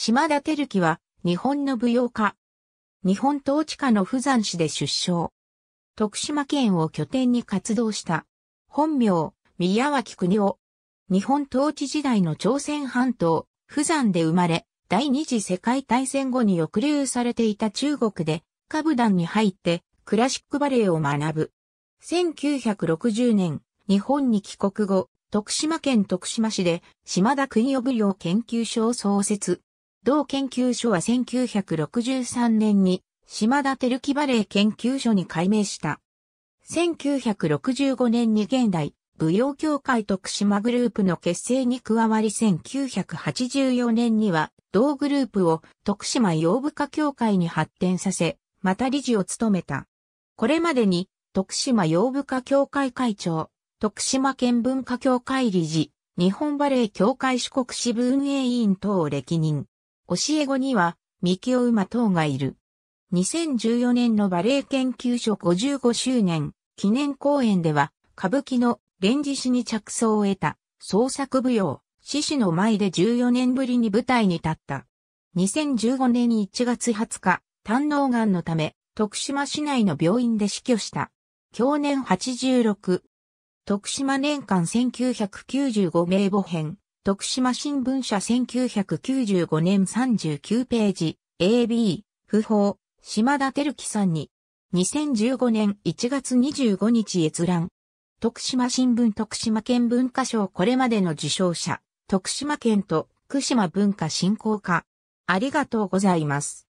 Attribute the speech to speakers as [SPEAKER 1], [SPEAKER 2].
[SPEAKER 1] 島田照樹は日本の舞踊家。日本統治下の不山市で出生。徳島県を拠点に活動した。本名、宮脇国夫。日本統治時代の朝鮮半島、不山で生まれ、第二次世界大戦後に抑留されていた中国で、歌舞団に入ってクラシックバレエを学ぶ。1960年、日本に帰国後、徳島県徳島市で島田国夫舞踊研究所を創設。同研究所は1963年に島田照樹バレエ研究所に改名した。1965年に現代舞踊協会徳島グループの結成に加わり1984年には同グループを徳島洋舞家協会に発展させ、また理事を務めた。これまでに徳島洋舞家協会会長、徳島県文化協会理事、日本バレエ協会四国支部運営委員等を歴任。教え子には、三木馬等がいる。2014年のバレエ研究所55周年記念公演では、歌舞伎の連獅子に着想を得た創作舞踊、獅子の前で14年ぶりに舞台に立った。2015年1月20日、胆脳癌のため、徳島市内の病院で死去した。去年86。徳島年間1995名簿編。徳島新聞社1995年39ページ、AB、不法、島田照樹さんに、2015年1月25日閲覧。徳島新聞徳島県文化賞これまでの受賞者、徳島県と福島文化振興課。ありがとうございます。